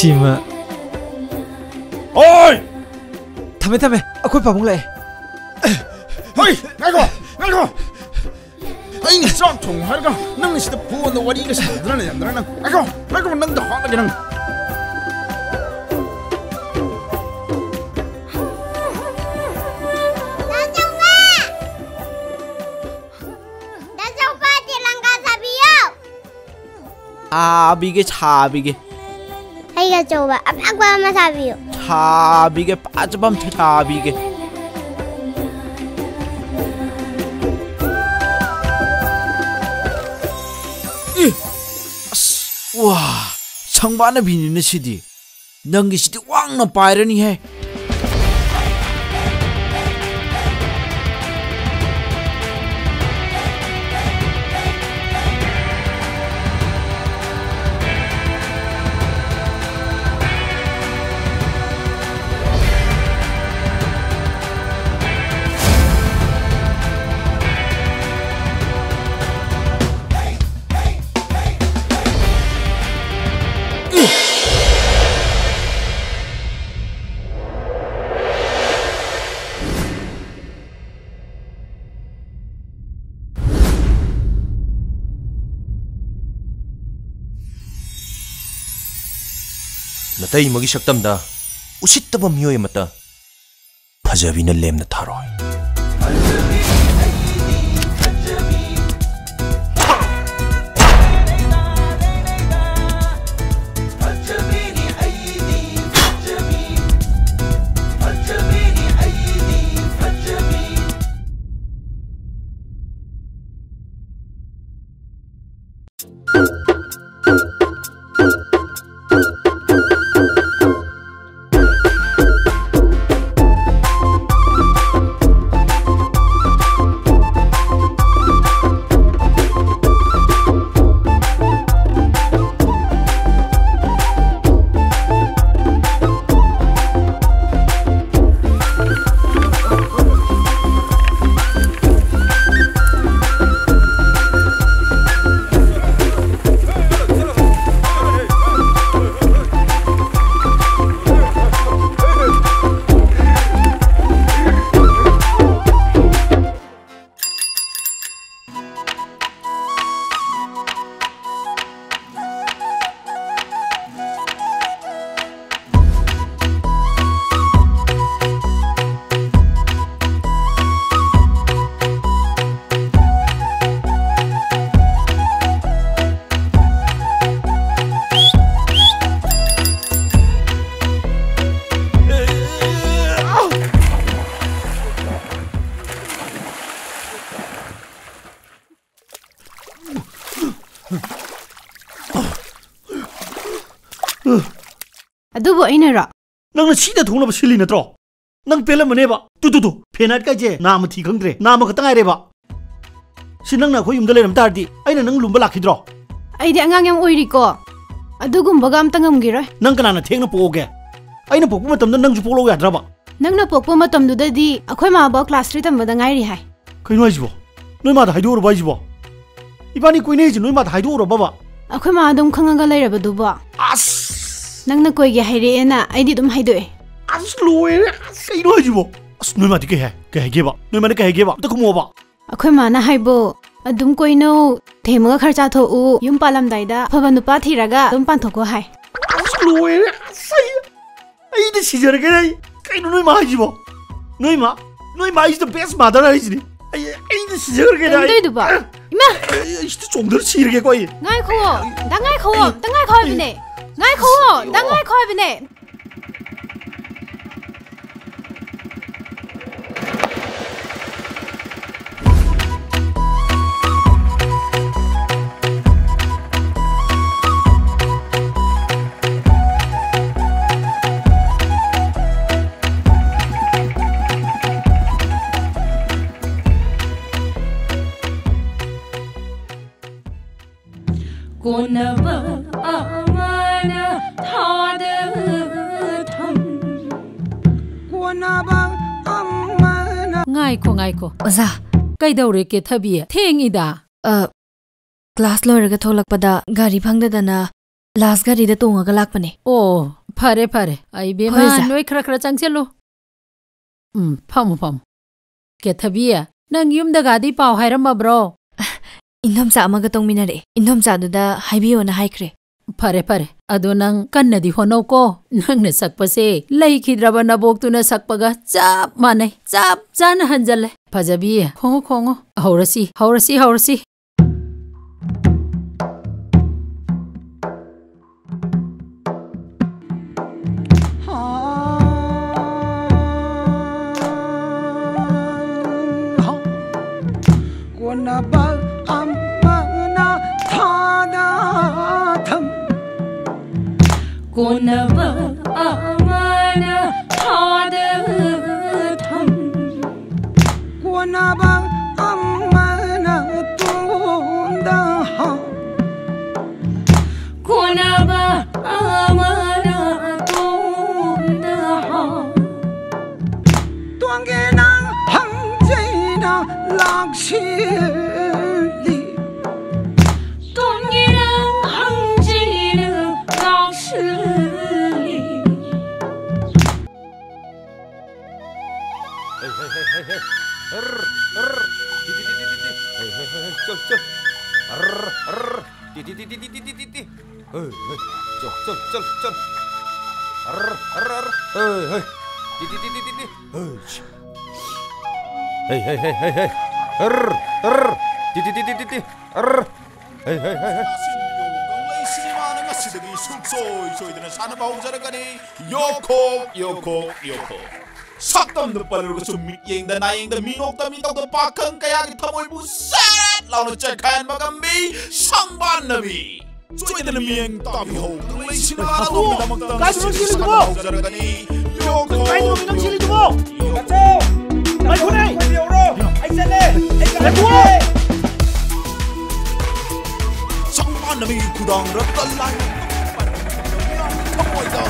Maxime. Oi! Tha med, tha med. Aku pa mong lại. Oi, ngay go, ngay go. Anh chọn thùng hai go. Nang ni sita puan do wadi ga sadra na yandra na. Ngay go, ngay go nang da ha ga nang. 아비게 자비게 સાબીગે જોવા આપણા ગામમાં સાબીઓ સાબીગે પાંચબમ છે સાબીગે 와 상반의 비니는 시디 넘기시디 왕너 빠이러니 해 na tay magi shaktam da usit tabam hiyo yamata phajabi na lem na tharo nó si da thong nó ba si li na tro nang pe la ma ba tu tu tu phe nát cái gì, na ma thi khang dre na ma ka ta ai re ba xin nang nào kho yum da le làm ta đi, ai na nang lum ba la khi dro ai de em yam đi co, ko đâu gum ba gam ta ngam gi roi nang kana na theng nó po ge ai na po ma tam nang ju po lo ya dra ba nang na po po ma tam du da di akhoi ma ba class 3 tam ba da ngai đi hay, kai noi ji bo noi ma da hai do ro ba ji bo ibani koi nei ji nói mà da hai rồi ro ba à ba mà ma dum khang cái này ra ba đủ ba as nang na koi ge haire na ai di dum hai do as loe ai no ji bo as no ma di hai, ha hai ge ba no ma ne hai ge ba ta kumo ba akhoi ma na hai bo adum koi no thema khar cha tho u yum palam dai da phaba nu pa thi ga, dum pan tho ko hai as loe sai ai di si jar ge nai kai no ma ji bo no ma no ma is the best mother ai ji ai ai di si jar ge nai ai do ba ima 이때 종들 치르게 거이. 나이 커워. 나 나이 커워. 나 나이 커워 비네. ꯉꯥꯏꯈꯣ ꯅꯪ ꯉꯥꯏꯈꯣ ꯍꯥꯏꯕꯅꯦ Kona ꯉꯥꯏꯈꯣ ꯉꯥꯏꯈꯣ ꯑꯣꯖꯥ ꯀꯩꯗꯧꯔꯦ ꯊꯕꯤ ꯊꯦꯡꯏꯗ ꯀ꯭ꯂꯥꯁ ꯂꯣꯏꯔꯒ ꯊꯣꯛꯂꯛꯄꯗ ꯒꯥꯔꯤ ꯐꯪꯗꯗꯅ ꯂꯥꯁ ꯒꯥꯔꯤꯗ ꯇꯣꯡꯉꯒ ꯂꯥꯛꯄꯅꯦ ꯑꯣ ꯐꯔꯦ ꯐꯔꯦ ꯑꯩ ꯕꯦꯝꯃ ꯅꯣꯏ ꯈꯔ ꯈꯔ ꯆꯪꯁꯤꯜꯂꯨ ꯎꯝ ꯐꯝꯃꯨ ꯐꯝꯃꯨ ꯀꯦꯊꯕꯤ ꯅꯪ ꯌꯨꯝꯗꯒꯥꯗꯤ ꯄꯥꯎ ꯍꯥꯏꯔꯝꯃꯕ꯭ꯔꯣ ꯏꯟꯗꯣꯝꯆꯥ ꯑꯃꯒ ꯇꯧꯃꯤꯟꯅꯔꯛꯑꯦ ꯏꯟꯗꯣꯝꯆꯥꯗꯨꯗ ꯍꯥꯏꯕꯤꯌꯣꯅ ꯍꯥꯏꯈ꯭ꯔꯦ ꯐꯔꯦ ꯐꯔꯦ ꯑꯗꯣ ꯅꯪ ꯀꯟꯅꯗꯤ ꯍꯣꯠꯅꯧꯀꯣ ꯅꯪꯅ ꯁꯛꯄꯁꯦ ꯂꯩꯈꯤꯗ꯭ꯔꯕ ꯅꯕꯣꯛꯇꯨꯅ ꯁꯛꯄꯒ ꯆꯞ ꯃꯥꯟꯅꯩ ꯆꯞ ꯆꯥꯅ ꯍꯟꯖꯜꯂꯦ ꯐꯖꯕꯤ ꯈꯣꯡꯉꯣ ꯈꯣꯡꯉꯣ ꯍꯧꯔꯁꯤ ꯍꯧꯔꯁꯤ ꯍꯧꯔꯁꯤ Wanna buy Kona cuk cuk. Er er. Ti ti ti ti ti ti ti ti. Hei hei. Cuk cuk cuk cuk. Er er er. Hei hei. Ti ti ti ti ti ti. Hei. Hei hei hei hei hei. Er er. Ti ti ti ti ti ti. Er. Hei hei hei hei. 시대기 숨소이 소이들은 사는 마음자라가니 요코 l a l u c h khan ma gam i sang ban na bi choi de mieng ta bi ho lei sin a la do da mak ta ka su sin ko yo ko ai do mi sin ko ka che ai ko n e ai se le ai ka le sang ban na bi ku dong ra ta lai không ngồi đâu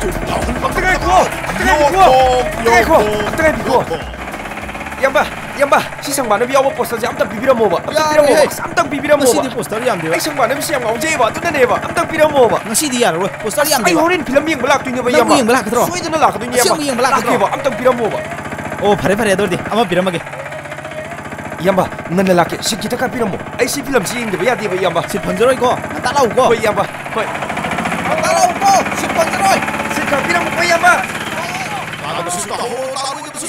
chụp đầu không có i này cô này cô cái y c này em 양반 시청 많은 비 어버 포스터지 암당 비비려 모어봐 암당 비려 모어봐 암당 비비려 모어봐 시 포스터리 안 돼요 시청 많은 시청 언제 해봐 뚜네 해봐 암당 비려 모어봐 나 시디 야 포스터리 안 돼요 아이 호린 빌런 미행 몰락 뛰는 거 양반 미행 몰락 들어 소이 드는 락 뛰는 양반 미행 몰락 들어 암당 비려 모어봐 오 바래 바래 돌디 아마 비려 먹게 이양바 너네 락게 시키다 카 비려 모 아이 시 필름 지인데 뭐 야 디바 뭐 이양바 시 번저로 이거 따라오고 뭐 이양바 뭐 따라오고 시 번저로 시카 비려 모 이양바 아 무슨 또 따라오고 무슨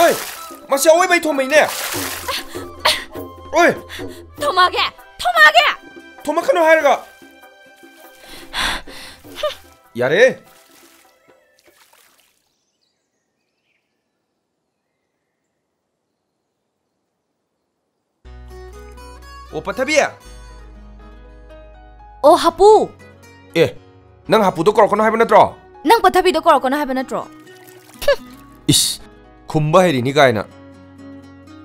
Ôi 마시아 왜 도망이네? 어이 도망해 도망해 도망하는 하이가 야래 오빠 탑이야 어 하부 예 낭하부도 걸거나 하면 들어 낭 바탑이도 걸거나 하면 들어 이씨 khumba heri ni kai na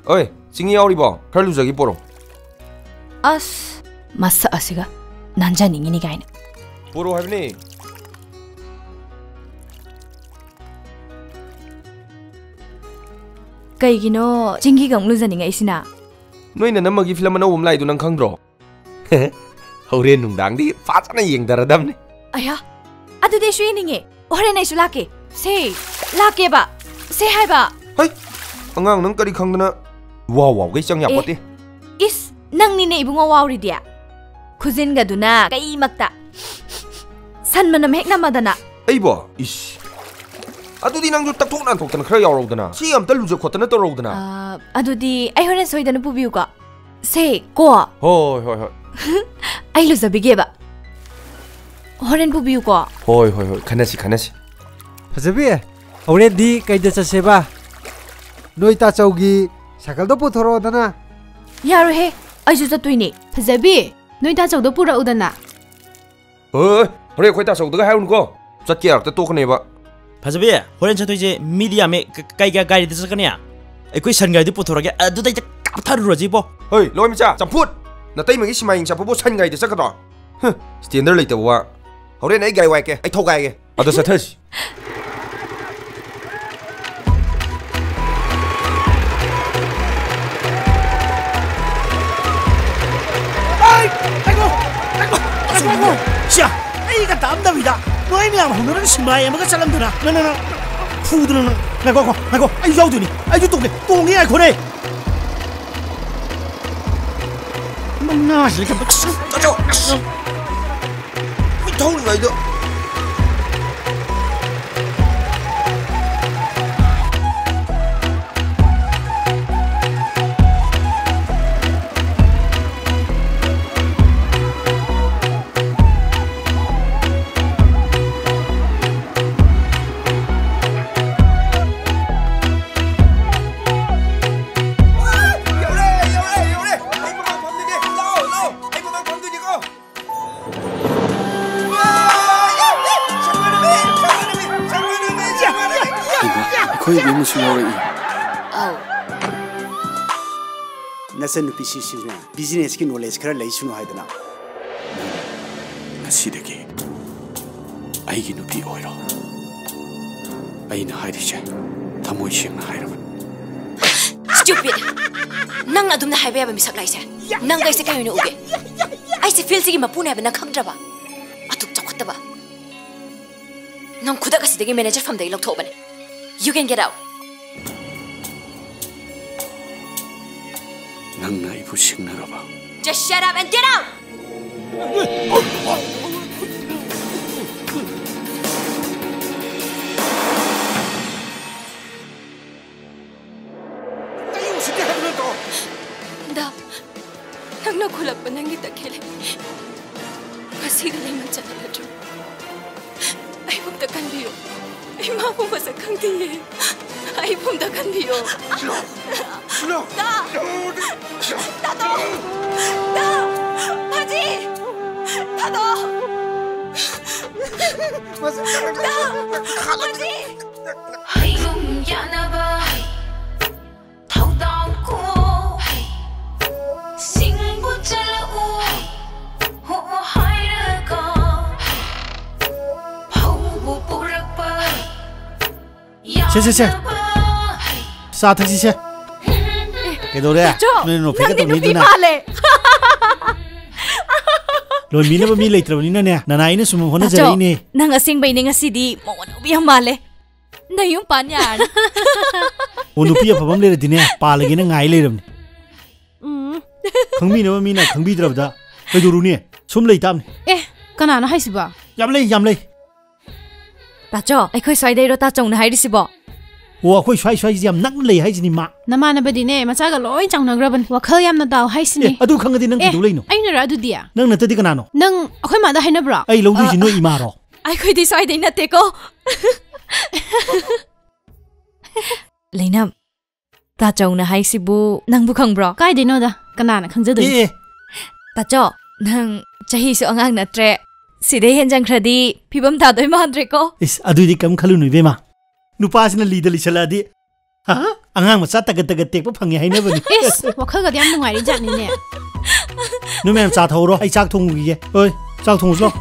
oi singi yauri bo khalu jagi poro as massa asiga nanja ningi ni kai na poro habni kai gino jingi gam lu jani ngai sina noi na namagi film na um lai du nang khang dro hore nung dang di fa chana yeng daradam ne aya adu de shui ningi hore nai su lake sei lake ba Say hi ba. Hai. Ang ang nang kari kang na. Wow wow gai chang yap pati. Is nang ni na ibung wow ri dia. Kuzin ga duna kai makta. San manam hek na madana. Ai ba. Ish. ꯑꯗꯨꯗꯤ ꯅꯪꯁꯨ ꯇꯛꯊꯣꯛ ꯅꯥꯟꯊꯣꯛꯇꯅ ꯈꯔ ꯌꯥꯎꯔꯧꯗꯅ ꯁꯤ ꯑꯝꯇ ꯂꯨꯖ ꯈꯣꯠꯇꯅ ꯇꯧꯔꯧꯗꯅ ꯑꯗꯨꯗꯤ ꯑꯩ ꯍꯣꯔꯦꯟ ꯁꯣꯏꯗꯅ ꯄꯨꯕꯤꯌꯨꯀꯣ ꯁꯦ ꯀꯣ ꯍꯣꯏ ꯍꯣꯏ ꯍꯣꯏ ꯑꯩ ꯂꯨꯖꯕꯤꯒꯦꯕ ꯍꯣꯔꯦꯟ ꯄꯨꯕꯤꯌꯨꯀꯣ ꯍꯣꯏ ꯍꯣꯏ ꯍꯣꯏ ꯈꯟꯅꯁꯤ ꯈꯟꯅꯁꯤ ꯐꯖꯕꯤ Already kaida chaseba. Noita chaugi sakal do puthoro dana. Yaro he, aiju za tuini. Phajabi, noita chau do pura udana. Oi, hore khoi ta chau da hai unko. Chat kya ta to khne ba. Phajabi, hore chan tuije media me kai ga gari da sakanya. Ekoi san gari do puthoro ge adu da kaptharu roji bo. Hoi, loi mi cha, champut. Na tai mangi simai ing cha bo san gari da sakada. Huh, standard leita wa. Hore nai gai wa ke, ai thau gai ge. Adu sa thaji. 是啊，哎，一个淡的味道，外面碰到那个新买的，那个啥东西呢？那那那，糊的呢？那个那个，哎，腰疼哩，哎，腰疼哩，锻炼还是可以。妈呀，你看，不，这就，没头了，又。ꯅꯆꯟ ꯅꯨꯄꯤꯁꯤꯁꯤꯅ ꯕꯤꯖꯤꯅꯦꯁꯀꯤ ꯅꯣꯂꯦꯖ ꯈꯔ ꯂꯩꯁꯅꯨ ꯍꯥꯏꯗꯅ ꯉꯁꯤꯗꯒꯤ ꯑꯩꯒꯤ ꯅꯨꯄꯤ ꯑꯣꯏꯔꯣ ꯑꯩꯅ ꯍꯥꯏꯔꯤꯁꯦ ꯊꯃꯣꯏ ꯁꯦꯡꯅ ꯍꯥꯏꯔꯕ ꯁ꯭ꯇꯨꯄꯤꯠ ꯅꯪ ꯑꯗꯨꯝꯅ ꯍꯥꯏꯕ ꯌꯥꯕ ꯃꯤꯁꯛ ꯂꯩꯁꯦ ꯅꯪ ꯑꯩꯁꯦ ꯀꯩ ꯑꯣꯏꯅ ꯎꯒꯦ ꯑꯩꯁꯦ ꯐꯤꯜꯁꯤꯒꯤ ꯃꯄꯨꯅꯦ ꯍꯥꯏꯕ ꯅꯪ ꯈꯪꯗ꯭ꯔꯕ ꯑꯗꯨꯛ ꯆꯥꯎꯈꯠꯇꯕ ꯅꯪ ꯈꯨꯗꯛ ꯑꯁꯤꯗꯒꯤ ꯃꯦꯅꯦꯖꯔ ꯐꯝꯗꯒꯤ ꯂꯧꯊꯣꯛꯑꯕꯅꯦ you can get out 낭나 이부식 나라봐. Just shut up and get out! 셋, 셋, 셋. 싸다, cái đồ đấy à? nó phải cái ừ. đồ này nè. Lo mi na ba mi later ni na ne. Na na ina sumo hona jari ni. Nang asing bay ni nga si di mo ano biya male. Na yung pan yan. Ono piya pa bam lere dine pa lagi na ngai lere ni. Khang mi na ba mi na khang bi drab da. Cái đồ ni. Sum lấy tam ni. Eh, kana na hai si ba. Yam lấy yam lấy. Ta cho, ai khơi xoay đây rồi ta chồng na hai đi si ba. ꯋꯥ ꯑꯩꯈꯣꯏ ꯁ꯭ꯋꯥꯏ ꯁ꯭ꯋꯥꯏꯁꯤ ꯌꯥꯝ ꯅꯛꯅ ꯂꯩ ꯍꯥꯏꯁꯤꯅꯤ ꯃꯥ ꯅꯃꯥꯟꯅꯕꯗꯤꯅꯦ ꯃꯆꯥꯒ ꯂꯣꯏ ꯆꯥꯎꯅꯈ꯭ꯔꯕꯅꯤ ꯋꯥꯈꯜ ꯌꯥꯝꯅ ꯗꯥꯎ ꯍꯥꯏꯁꯤꯅꯤ ꯑꯦ ꯑꯗꯨ ꯈꯪꯉꯗꯤ ꯅꯪ ꯀꯩꯗꯧ ꯂꯩꯅꯣ ꯑꯩꯅꯔ ꯑꯗꯨꯗꯤ ꯅꯪ ꯅꯠꯇꯗꯤ ꯀꯅꯥꯅꯣ ꯅꯪ ꯑꯩꯈꯣꯏ ꯃꯥꯗ ꯍꯥꯏꯅꯕ꯭ꯔꯣ ꯑꯩ ꯂꯧꯗꯣꯏꯁꯤ ꯅꯣꯏ ꯏꯃꯥꯔꯣ ꯑꯩꯈꯣꯏꯗꯤ ꯁ꯭ꯋꯥꯏꯗꯩ ꯅꯠꯇꯦꯀꯣ ꯂꯩꯅꯝ ꯇꯥꯆꯧꯅ ꯍꯥꯏꯁꯤꯕꯨ ꯅꯪꯕꯨ ꯈꯪꯕ꯭ꯔꯣ ꯀꯥꯏꯗꯩꯅꯣꯗ ꯀꯅꯥꯅ ꯈꯪꯖꯗꯣꯏꯅꯣ ꯑꯦ ꯇꯥꯆꯧ ꯅꯪ ꯆꯍꯤꯁꯨ ꯑꯉꯥꯡ ꯅꯠꯇ꯭ꯔꯦ ꯁꯤꯗꯩ ꯍꯦꯟꯖꯟꯈ꯭ꯔꯗꯤ ꯐꯤꯕꯝ ꯇꯥꯗꯣꯏ ꯃꯥꯟꯗ꯭ꯔꯦꯀꯣ ꯏꯁ ꯑꯗꯨꯗꯤ ꯀꯝ ꯈꯜꯂꯨꯅꯨ ꯏꯕꯦꯝꯃ ꯅꯨꯄꯥꯁꯤꯅ ꯂꯤꯗ ꯂꯤꯁꯜꯂꯛꯑꯗꯤ ꯍꯥ ꯑꯉꯥꯡ ꯃꯆꯥ ꯇꯒꯠ ꯇꯒꯠ ꯇꯦꯛꯄ ꯐꯪꯉꯦ ꯍꯥꯏꯅꯕꯅꯤ ꯏꯁ ꯋꯥꯈꯜꯒꯗꯤ ꯌꯥꯝ ꯅꯨꯡꯉꯥꯏꯔꯤ ꯖꯥꯠꯅꯤꯅꯦ ꯅꯣꯏ ꯃꯌꯥꯝ ꯆꯥ ꯊꯧꯔꯣ ꯑꯩ ꯆꯥꯛ ꯊꯣꯡꯉꯨꯈꯤꯒꯦ ꯍꯣꯏ ꯆꯥꯛ ꯊꯣꯡꯉꯨꯁꯤ ꯂꯥꯎ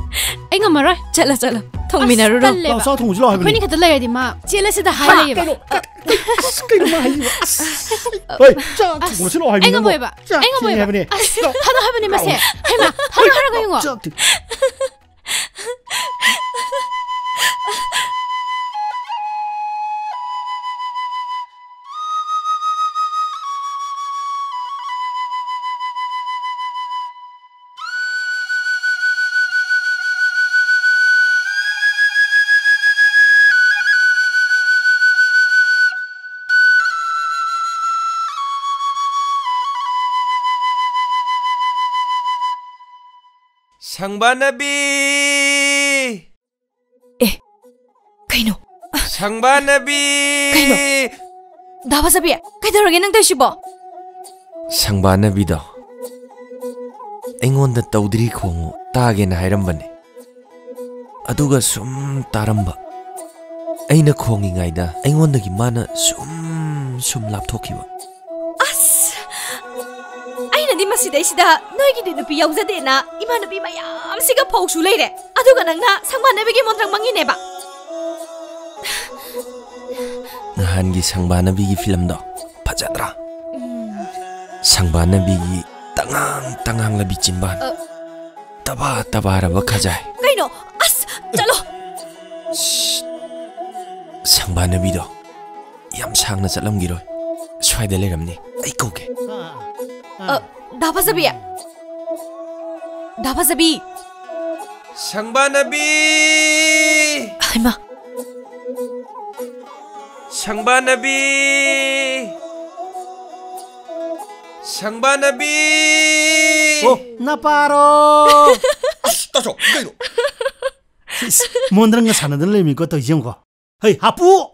ꯑꯩ ꯉꯝꯃꯔꯣꯏ ꯆꯠꯂ ꯆꯠꯂ ꯊꯣꯡꯃꯤꯟꯅꯔꯨꯔꯣ ꯂꯥꯎ ꯆꯥꯛ ꯊꯣꯡꯉꯨꯁꯤ ꯂꯥꯎ ꯍꯥꯏꯕꯅꯤ ꯑꯩꯈꯣꯏꯅꯤ ꯈꯛꯇ ꯂꯩꯔꯗꯤ ꯃꯥ ꯆꯦꯜꯂꯁꯤꯗ ꯍꯥꯏ ꯂꯩꯌꯦꯕ ꯀꯩꯅꯣ ꯃꯥ ꯍꯥꯏꯁꯤꯕ ꯑꯁ ꯍꯣꯏ ꯆꯥꯛ ꯊꯣꯡꯉꯨꯁꯤ ꯂꯥꯎ ꯍꯥꯏꯕꯅꯤ ꯑꯩ ꯉꯝꯃꯣꯏꯕ ꯑꯩ ꯉꯝꯃꯣꯏꯕ ꯍꯥꯏꯕꯅꯤ ꯑꯁ ꯍꯥꯏꯕꯅꯤ ꯃꯁꯦ ꯍꯩꯃꯥ ꯍꯥꯏꯔꯒ ꯌꯦꯡꯉꯣ 상바나비 에 카이노 상바나비 카이노 나바사비 카이노랑에는 되시보 상바나비도 engondda tawdri khongo taagena hairambane aduga sum taramba aina khongi ngaida engondagi mana sum sum lapthokiba s ꯁ ꯤ ꯗ ꯩ ꯁ ꯤ ꯗ ꯅꯣꯏꯒꯤꯗꯤ ꯅꯨꯄꯤ ꯌꯥꯎꯖꯗꯦꯅ ꯏꯃꯥꯟꯅꯕꯤ ꯃꯌꯥꯝꯁꯤꯒ ꯄꯥꯎꯁꯨ ꯂꯩꯔꯦ ꯑꯗꯨꯒ ꯅꯪꯅ ꯁꯪꯕꯥꯟꯅꯕꯤꯒꯤ ꯃꯣꯟꯗ꯭ꯔꯪ ꯃꯪꯉꯤꯅꯦꯕ ꯅꯍꯥꯟꯒꯤ ꯁꯪꯕꯥꯟꯅꯕꯤꯒꯤ ꯐꯤꯂꯝꯗꯣ ꯐꯖꯗ꯭ꯔꯥ ꯁꯪꯕꯥꯟꯅꯕꯤꯒꯤ ꯇꯉꯥꯡ ꯇꯉꯥꯡꯂꯕꯤ ꯆꯤꯟꯕꯥꯟ ꯇꯕꯥ ꯇꯕꯥꯔꯕ ꯈꯖꯥꯏ ꯀꯩꯅꯣ ꯑꯁ ꯆꯠꯂꯣ ꯁꯪꯕꯥꯟꯅꯕꯤꯗꯣ ꯌꯥꯝ ꯁꯥꯡꯅ ꯆꯠꯂꯝꯒꯤꯔꯣꯏ ꯁ꯭ꯋꯥꯏꯗ ꯂꯩꯔꯝꯅꯤ ꯑꯩ ꯀꯧꯒꯦ 나바사비야. 나바사비. 샹바나비. 할마. 샹바나비. 샹바나비. 어, 나빠로. 아씨, 따져. 이거. 뭔 들은 거 사는 들레미 것도 이런 고 헤이, 하부.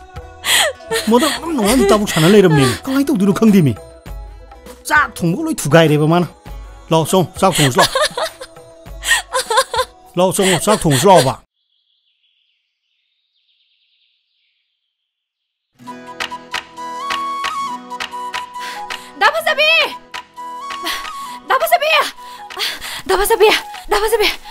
뭐다 너만 따고 자는 이름 님. 강아이 또 누르 강디 미. 자, 통보로 두 가이 레버 만. 러송 싹 통슬어. 러송 싹 통슬어 봐. 나바사비! 나바사비야! 나바사비야! 나바사비야!